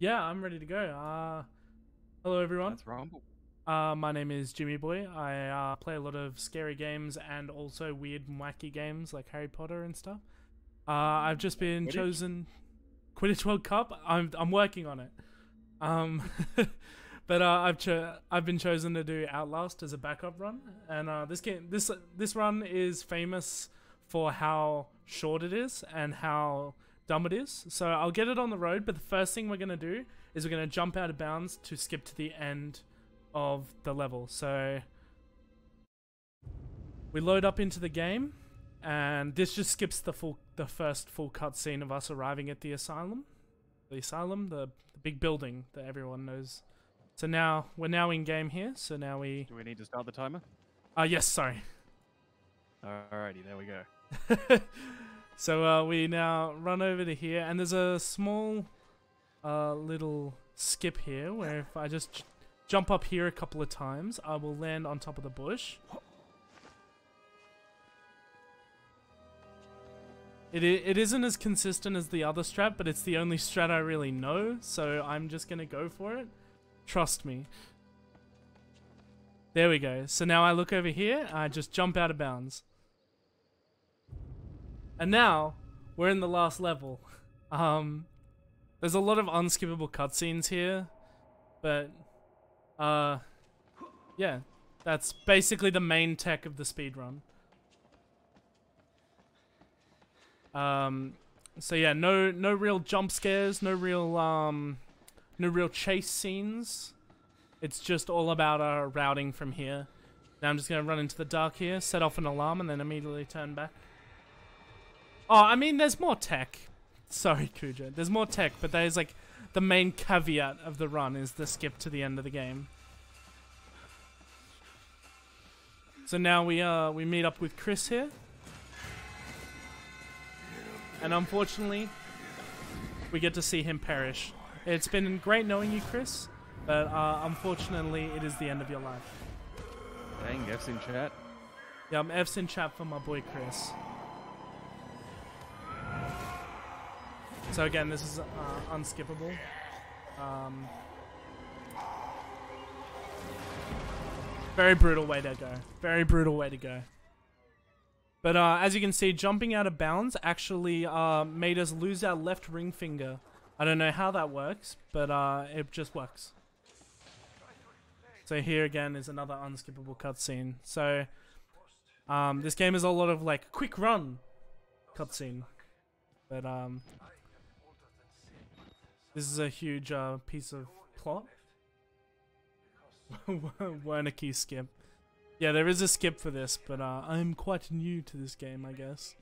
Yeah, I'm ready to go. Uh, hello everyone. Let's rumble. Uh, my name is Jimmy Boy. I uh, play a lot of scary games and also weird and wacky games like Harry Potter and stuff. Uh, I've just been Quidditch? chosen Quidditch World Cup. I'm I'm working on it. Um, but uh, I've I've been chosen to do Outlast as a backup run, and uh, this game this this run is famous for how short it is and how dumb it is. So I'll get it on the road, but the first thing we're gonna do is we're gonna jump out of bounds to skip to the end of the level. So we load up into the game, and this just skips the full the first full cutscene of us arriving at the asylum. The asylum, the, the big building that everyone knows. So now we're now in game here. So now we Do we need to start the timer? uh yes, sorry. Alrighty, there we go. so uh, we now run over to here, and there's a small uh, little skip here where if I just jump up here a couple of times, I will land on top of the bush. It, it isn't as consistent as the other strat, but it's the only strat I really know, so I'm just gonna go for it. Trust me. There we go. So now I look over here, I just jump out of bounds. And now we're in the last level. Um, there's a lot of unskippable cutscenes here, but uh, yeah, that's basically the main tech of the speedrun. Um, so yeah, no no real jump scares, no real um, no real chase scenes. It's just all about uh, routing from here. Now I'm just gonna run into the dark here, set off an alarm, and then immediately turn back. Oh, I mean, there's more tech. Sorry, Kuja. There's more tech, but there's like the main caveat of the run is the skip to the end of the game. So now we uh we meet up with Chris here. And unfortunately, we get to see him perish. It's been great knowing you, Chris, but uh, unfortunately, it is the end of your life. Dang, F's in chat. Yeah, I'm F's in chat for my boy Chris. So again, this is uh, unskippable. Um, very brutal way to go. Very brutal way to go. But uh, as you can see, jumping out of bounds actually uh, made us lose our left ring finger. I don't know how that works, but uh, it just works. So here again is another unskippable cutscene. So um, this game is a lot of like quick run cutscene, but um, this is a huge uh, piece of plot. Wernicke skip. Yeah, there is a skip for this, but uh, I'm quite new to this game, I guess.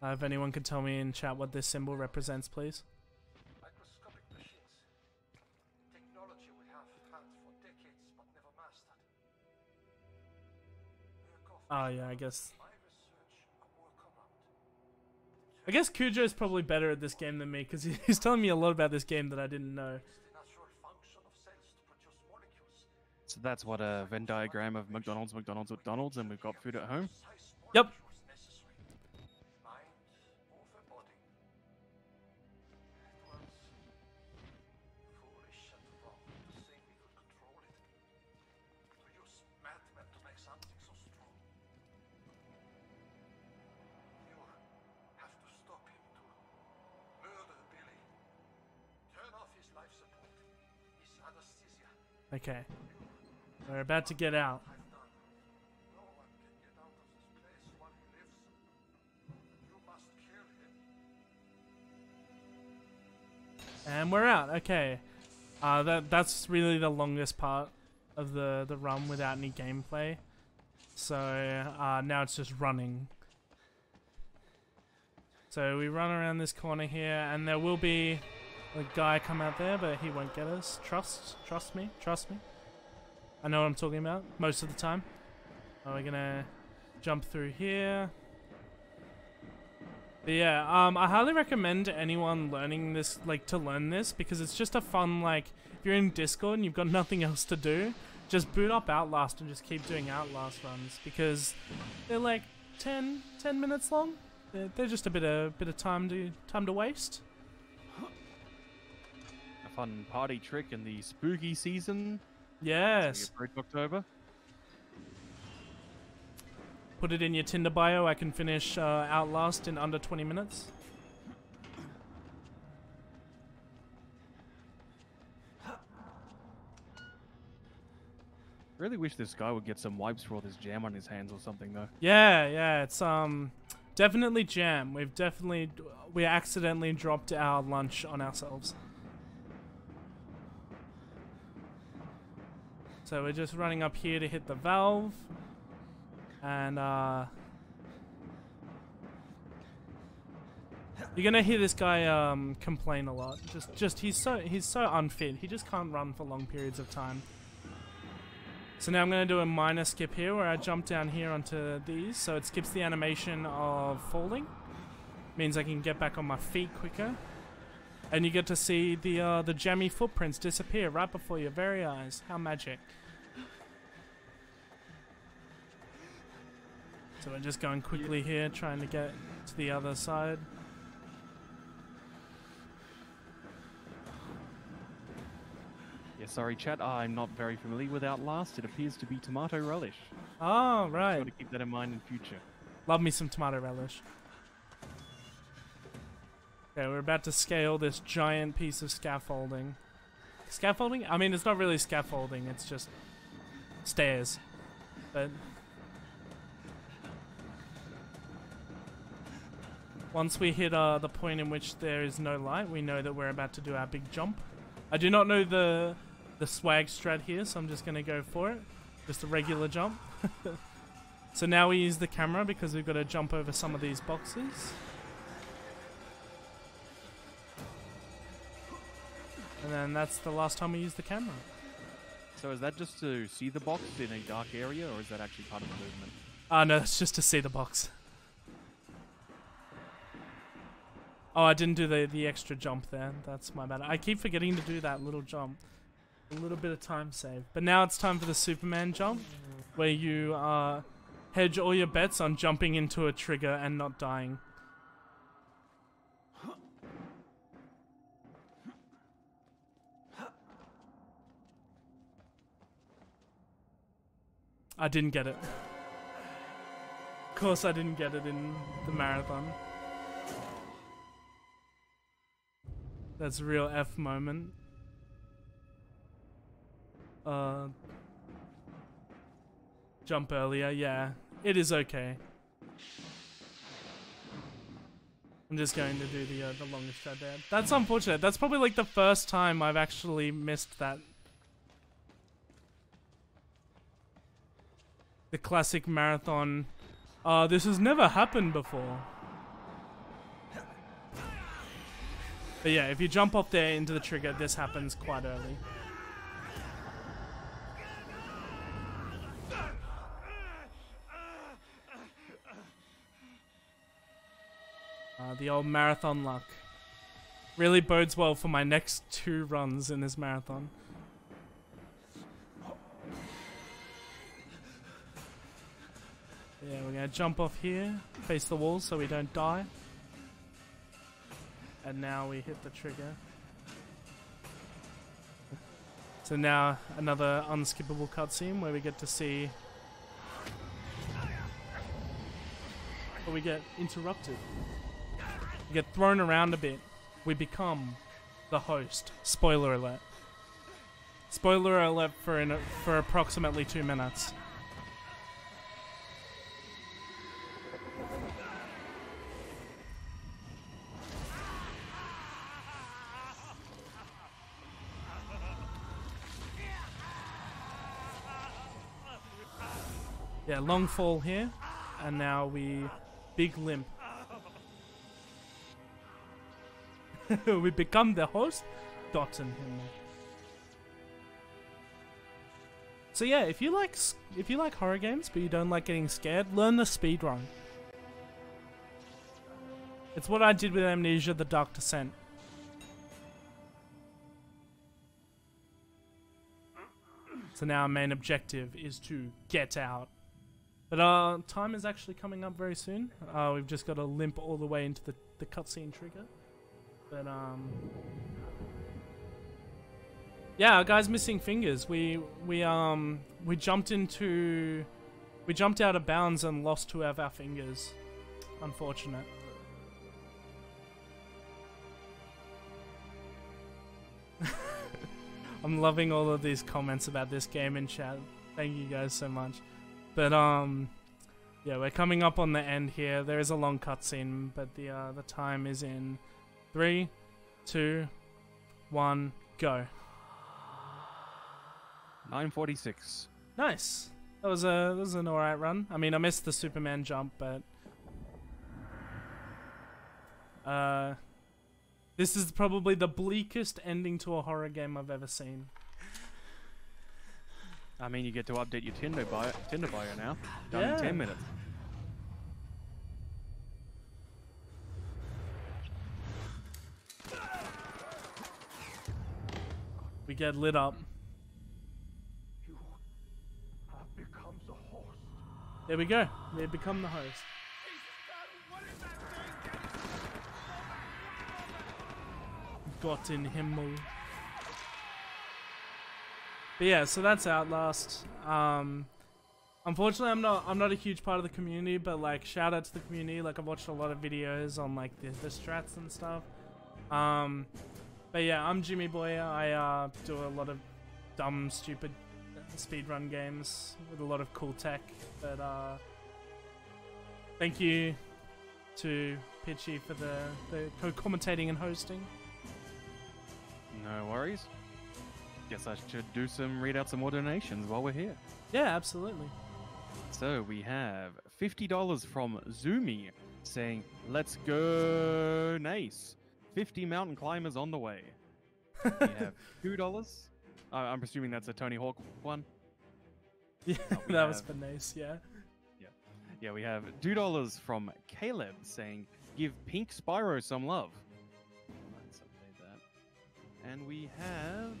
Uh, if anyone could tell me in chat what this symbol represents, please. Oh yeah, I guess. my research a workaround. I guess Kujo is probably better at this game than me because he's telling me a lot about this game that I didn't know. It's the natural function of cells to produce molecules. So that's what a Venn diagram of McDonald's, McDonald's, McDonald's, and we've got food at home. Yep. Okay, we're about to get out. And we're out. Okay. Uh, that that's really the longest part of the the run without any gameplay. So uh, now it's just running. So we run around this corner here, and there will be a guy come out there, but he won't get us. Trust, trust me, trust me. I know what I'm talking about most of the time. Uh, we're gonna jump through here. But yeah, um, I highly recommend anyone learning this, like, to learn this because it's just a fun, like, if you're in Discord and you've got nothing else to do, just boot up Outlast and just keep doing Outlast runs because they're like 10, 10 minutes long. They're, they're just a bit of bit of time to time to waste. Fun party trick in the spooky season. Yes. October. Put it in your Tinder bio. I can finish uh, Outlast in under 20 minutes. Really wish this guy would get some wipes for all this jam on his hands or something though. Yeah, yeah, it's um definitely jam. We've definitely we accidentally dropped our lunch on ourselves. So we're just running up here to hit the valve. And uh You're gonna hear this guy um complain a lot. Just just he's so he's so unfit. He just can't run for long periods of time. So now I'm to do a minor skip here where I jump down here onto these. So it skips the animation of falling. Means I can get back on my feet quicker. And you get to see the uh, the jammy footprints disappear right before your very eyes. How magic. So we're just going quickly here, trying to get to the other side. Yeah, sorry chat, I'm not very familiar with Outlast. It appears to be tomato relish. Oh, right. Got to keep that in mind in future. Love me some tomato relish. Okay, we're about to scale this giant piece of scaffolding. Scaffolding? I mean, it's not really scaffolding, it's just stairs. But once we hit uh, the point in which there is no light, we know that we're about to do our big jump. I do not know the the swag strat here, so I'm just gonna go for it. Just a regular jump. So now we use the camera because we've got to jump over some of these boxes. And then that's the last time we use the camera. So is that just to see the box in a dark area, or is that actually part of the movement? Ah, no, it's just to see the box. Oh, I didn't do the, the extra jump there. That's my bad. I keep forgetting to do that little jump. A little bit of time save. But now it's time for the Superman jump, where you uh, hedge all your bets on jumping into a trigger and not dying. I didn't get it. Of course, I didn't get it in the marathon. That's a real F moment. Uh, jump earlier, yeah. It is okay. I'm just going to do the uh, the longest shot there. That's unfortunate. That's probably like the first time I've actually missed that. The classic marathon. Uh, this has never happened before. But yeah, if you jump off there into the trigger, this happens quite early. Uh, the old marathon luck. Really bodes well for my next two runs in this marathon. Yeah, we're gonna jump off here, face the wall so we don't die. And now we hit the trigger. So now another unskippable cutscene where we get to see. Or we get interrupted. We get thrown around a bit. We become the host. Spoiler alert. Spoiler alert for in, for approximately two minutes. Long fall here, and now we big limp. we become the host, Dotton him. So yeah, if you like if you like horror games but you don't like getting scared, learn the speed run. It's what I did with Amnesia: The Dark Descent. So now our main objective is to get out. But our time is actually coming up very soon. Uh, we've just got to limp all the way into the, the cutscene trigger. But um, yeah, our guy's missing fingers. We we um we jumped into we jumped out of bounds and lost two of our fingers. Unfortunate. I'm loving all of these comments about this game in chat. Thank you guys so much. But um yeah, we're coming up on the end here. There is a long cutscene, but the uh, the time is in three, two, one, go. 946. Nice. That was a that was an alright run. I mean, I missed the Superman jump, but uh, this is probably the bleakest ending to a horror game I've ever seen. I mean, you get to update your Tinder bio, Tinder bio now. Done in 10 minutes. We get lit up. You have become the host. There we go. We become the host. Gott in Himmel. But yeah, so that's Outlast. Um, unfortunately, I'm not I'm not a huge part of the community, but like shout out to the community. Like I've watched a lot of videos on like the, the strats and stuff. Um, but yeah, I'm Jimmy Boy. I uh, do a lot of dumb, stupid speedrun games with a lot of cool tech. But uh, thank you to Pitchy for the, the co-commentating and hosting. No worries. Guess I should do some, read out some more donations while we're here. Yeah, absolutely. So we have $50 from Zumi saying, Let's go, nice. 50 mountain climbers on the way. we have $2. Uh, I'm assuming that's a Tony Hawk one. Yeah, Oh, that was have- for nice. Yeah. Yeah, yeah. we have $2 from Caleb saying, Give Pink Spyro some love. And we have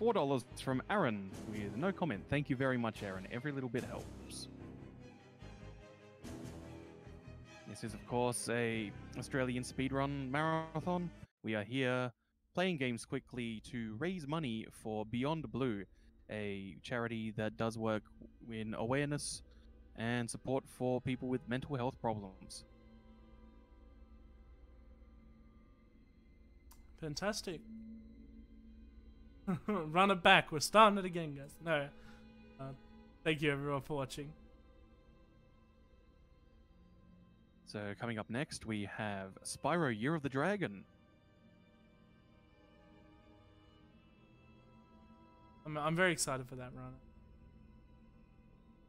$4 from Aaron with no comment. Thank you very much, Aaron. Every little bit helps. This is, of course, a Australian speedrun marathon. We are here playing games quickly to raise money for Beyond Blue, a charity that does work in awareness and support for people with mental health problems. Fantastic. Run it back. We're starting it again, guys. No. Uh, thank you, everyone, for watching. So, coming up next, we have Spyro Year of the Dragon. I'm, I'm very excited for that run.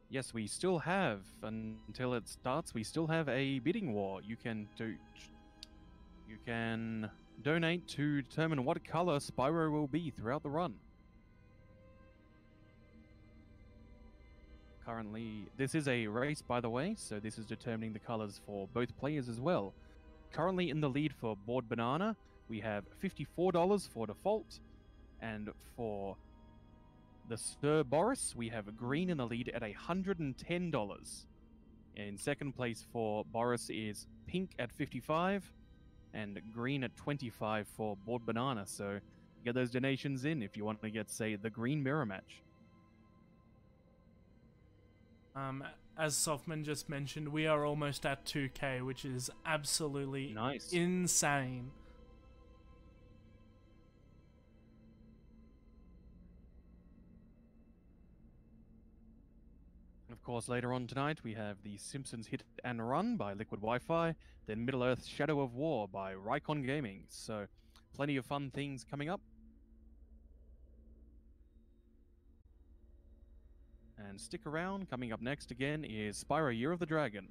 Yes, we still have, until it starts, we still have a bidding war. You can do. You can donate to determine what color Spyro will be throughout the run. Currently, this is a race, by the way, so this is determining the colors for both players as well. Currently in the lead for Board Banana, we have $54 for default, and for the Sir Boris, we have green in the lead at $110. In second place for Boris is pink at 55 and green at 25 for Board Banana. So get those donations in if you want to get, say, the green mirror match. Um, as Softman just mentioned, we are almost at 2k, which is absolutely Nice. insane. Course, later on tonight, we have The Simpsons Hit and Run by Liquid Wi Fi, then Middle Earth Shadow of War by Rycon Gaming. So, plenty of fun things coming up. And stick around, coming up next again is Spyro Year of the Dragon.